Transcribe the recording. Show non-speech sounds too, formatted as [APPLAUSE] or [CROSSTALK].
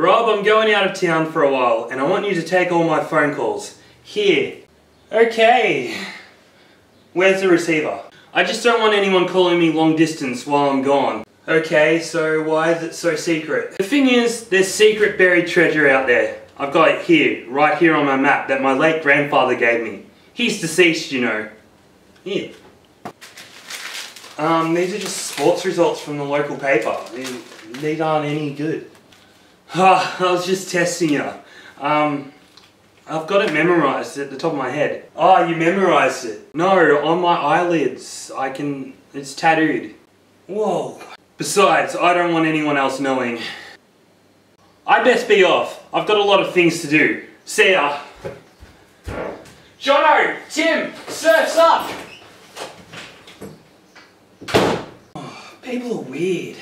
Rob, I'm going out of town for a while and I want you to take all my phone calls. Here. Okay. Where's the receiver? I just don't want anyone calling me long distance while I'm gone. Okay, so why is it so secret? The thing is, there's secret buried treasure out there. I've got it here, right here on my map that my late grandfather gave me. He's deceased, you know. Here. Um, these are just sports results from the local paper. These, these aren't any good. Ah, [SIGHS] I was just testing you. Um, I've got it memorized at the top of my head. Oh, you memorized it? No, on my eyelids. I can... It's tattooed. Whoa. Besides, I don't want anyone else knowing. I'd best be off. I've got a lot of things to do. See ya. Jono! Tim! Surf's up! Oh, [SIGHS] people are weird.